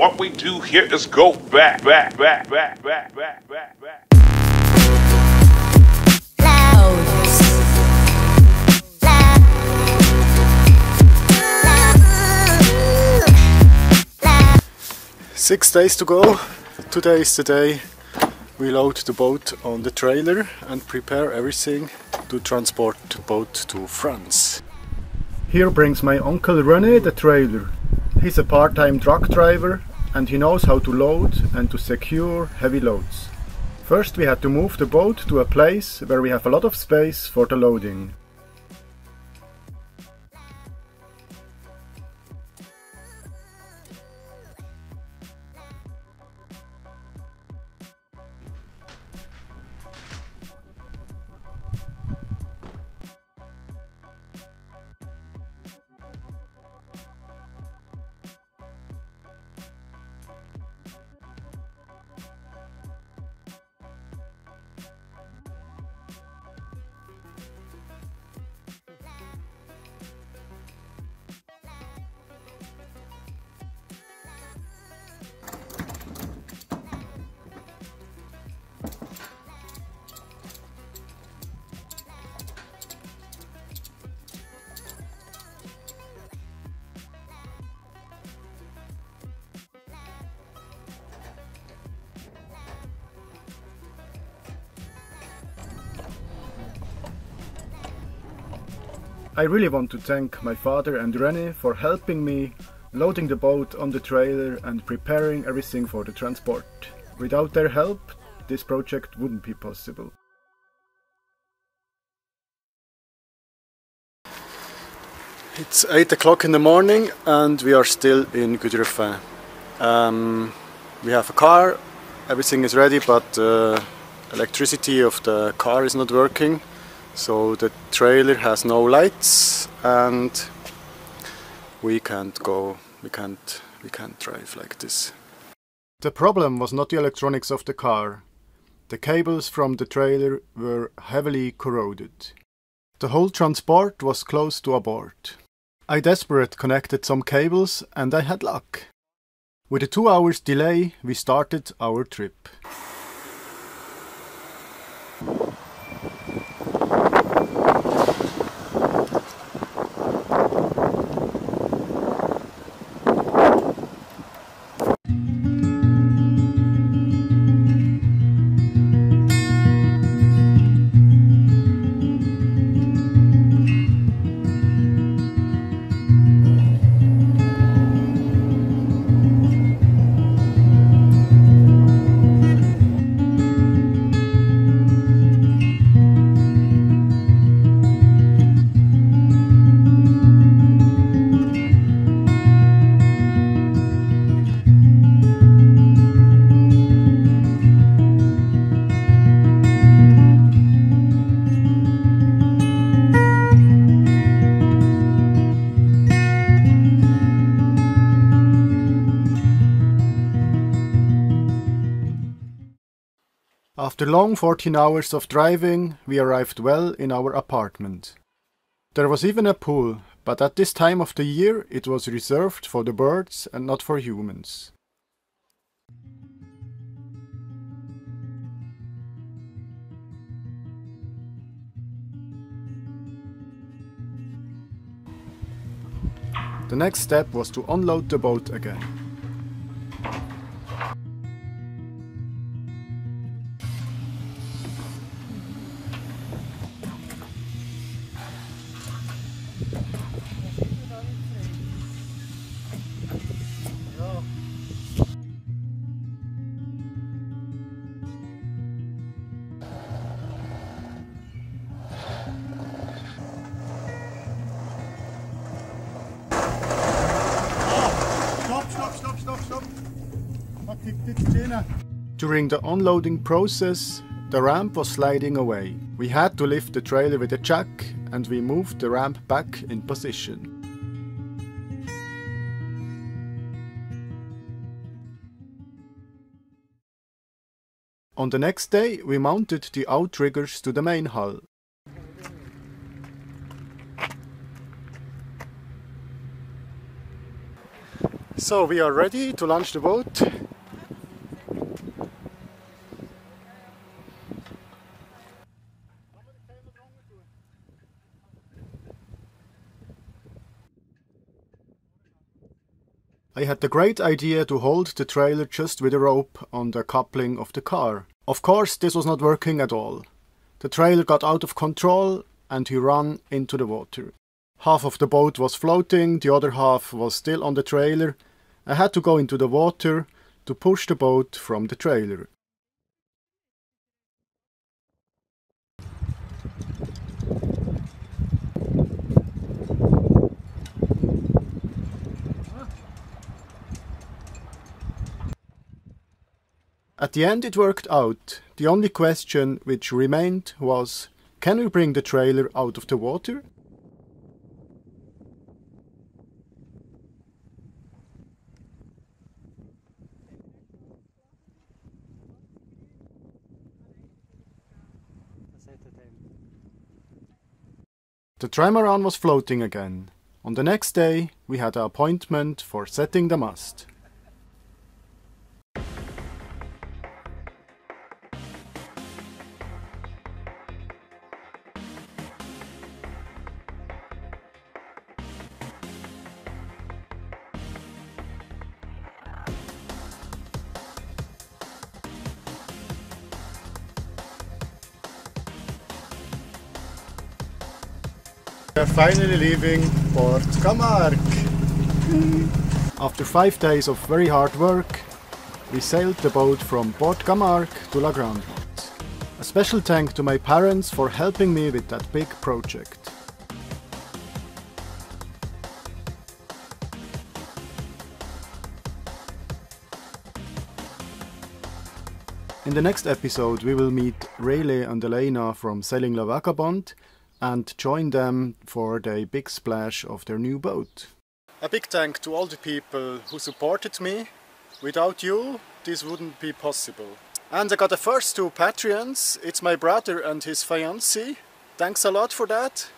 What we do here is go back, back, back, back, back, back, back, back. Six days to go. Today is the day we load the boat on the trailer and prepare everything to transport the boat to France. Here brings my uncle René the trailer. He's a part-time truck driver and he knows how to load and to secure heavy loads. First we had to move the boat to a place where we have a lot of space for the loading. I really want to thank my father and René for helping me loading the boat on the trailer and preparing everything for the transport. Without their help, this project wouldn't be possible. It's 8 o'clock in the morning and we are still in Goudreffin. Um, we have a car, everything is ready but the electricity of the car is not working so the trailer has no lights and we can't go, we can't, we can't drive like this. The problem was not the electronics of the car. The cables from the trailer were heavily corroded. The whole transport was close to abort. I desperate connected some cables and I had luck. With a two hours delay we started our trip. After long 14 hours of driving, we arrived well in our apartment. There was even a pool, but at this time of the year it was reserved for the birds and not for humans. The next step was to unload the boat again. During the unloading process, the ramp was sliding away. We had to lift the trailer with a jack and we moved the ramp back in position. On the next day, we mounted the outriggers to the main hull. So we are ready to launch the boat. I had the great idea to hold the trailer just with a rope on the coupling of the car. Of course, this was not working at all. The trailer got out of control and he ran into the water. Half of the boat was floating, the other half was still on the trailer. I had to go into the water to push the boat from the trailer. At the end it worked out. The only question which remained was, can we bring the trailer out of the water? The trimaran was floating again. On the next day, we had an appointment for setting the mast. We are finally leaving Port Camargue. After five days of very hard work, we sailed the boat from Port Camargue to La Grande. A special thank to my parents for helping me with that big project. In the next episode we will meet Riley and Elayna from Sailing La Vagabonde and join them for the big splash of their new boat. A big thank to all the people who supported me. Without you, this wouldn't be possible. And I got the first two Patreons. It's my brother and his fiancée. Thanks a lot for that.